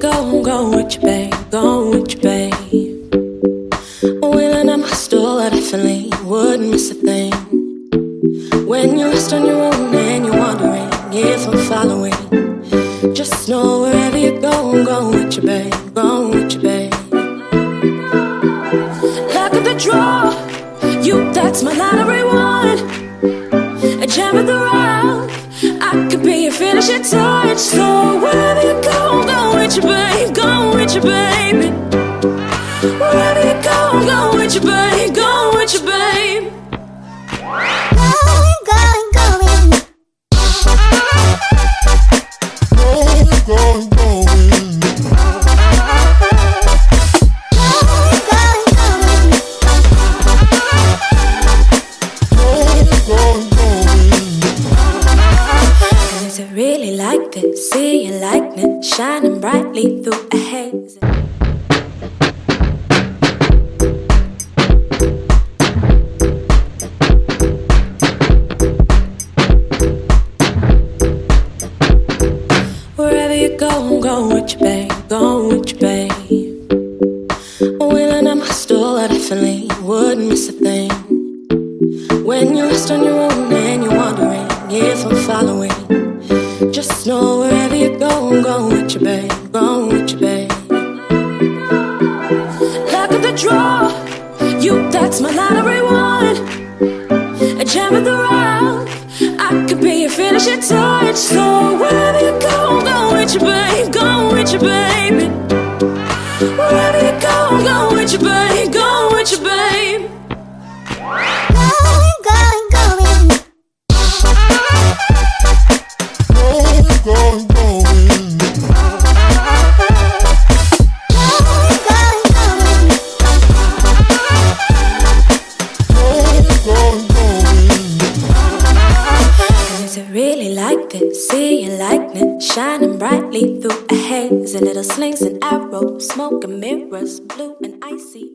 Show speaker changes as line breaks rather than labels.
go go with you, babe, go with you, babe. Wheeling at my store, I definitely wouldn't miss a thing. When you're lost on your own and you're wondering if I'm following, just know wherever you go, I'm going with you, babe, going with you, babe. Luck of the draw, you, that's my lottery one. A gem of the rough, I could be your finishing touch. So wherever you go, going with you, babe, going with you, baby. Wherever you go, going with you, babe, See your likeness shining brightly through a haze. Wherever you go, I'm going with you, babe. Going with you, babe. Wheeling at my store, I definitely wouldn't miss a thing. When you're lost on your own and you're wondering if I'm following, just know wherever you go, I'm going with you, babe. Going with you, babe. Luck of the draw, you, that's my lottery one. A gem of the rough, I could be your finishing touch. So wherever you go, I'm going with you, babe. Going with you, baby. Wherever you go, I'm going with you, babe. It really like this? See your likeness shining brightly through a haze. And little slings and arrows, smoke and mirrors, blue and icy.